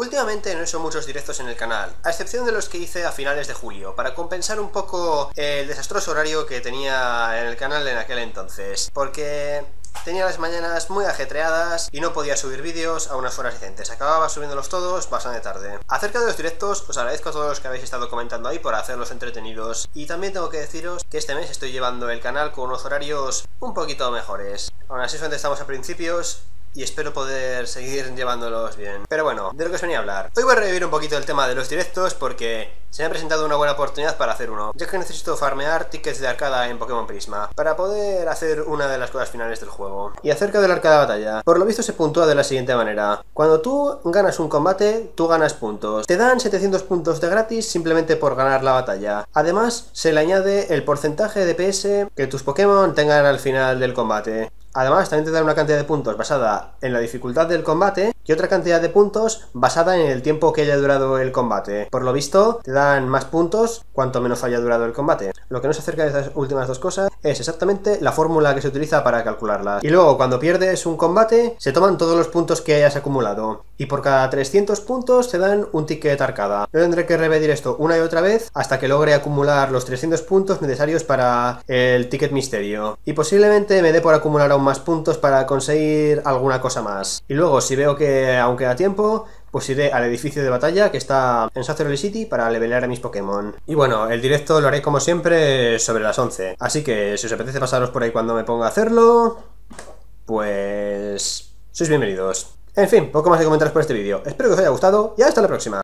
Últimamente no he hecho muchos directos en el canal, a excepción de los que hice a finales de julio, para compensar un poco el desastroso horario que tenía en el canal en aquel entonces, porque Tenía las mañanas muy ajetreadas y no podía subir vídeos a unas horas decentes. Acababa subiéndolos todos bastante tarde. Acerca de los directos, os agradezco a todos los que habéis estado comentando ahí por hacerlos entretenidos. Y también tengo que deciros que este mes estoy llevando el canal con unos horarios un poquito mejores. Aún así, solamente estamos a principios y espero poder seguir llevándolos bien. Pero bueno, de lo que os venía a hablar. Hoy voy a revivir un poquito el tema de los directos porque se me ha presentado una buena oportunidad para hacer uno, ya que necesito farmear tickets de arcada en Pokémon Prisma para poder hacer una de las cosas finales del juego. Y acerca del arcada batalla, por lo visto se puntúa de la siguiente manera. Cuando tú ganas un combate, tú ganas puntos. Te dan 700 puntos de gratis simplemente por ganar la batalla. Además, se le añade el porcentaje de PS que tus Pokémon tengan al final del combate. Además, también te dan una cantidad de puntos basada en la dificultad del combate y otra cantidad de puntos basada en el tiempo que haya durado el combate. Por lo visto, te dan más puntos cuanto menos haya durado el combate. Lo que nos acerca de estas últimas dos cosas es exactamente la fórmula que se utiliza para calcularlas. Y luego, cuando pierdes un combate, se toman todos los puntos que hayas acumulado. Y por cada 300 puntos te dan un ticket arcada. Yo tendré que repetir esto una y otra vez hasta que logre acumular los 300 puntos necesarios para el ticket misterio. Y posiblemente me dé por acumular aún más puntos para conseguir alguna cosa más. Y luego, si veo que aunque a tiempo, pues iré al edificio de batalla que está en Sacerdote City para levelear a mis Pokémon. Y bueno, el directo lo haré como siempre sobre las 11. Así que si os apetece pasaros por ahí cuando me ponga a hacerlo, pues sois bienvenidos. En fin, poco más de comentarios por este vídeo. Espero que os haya gustado y hasta la próxima.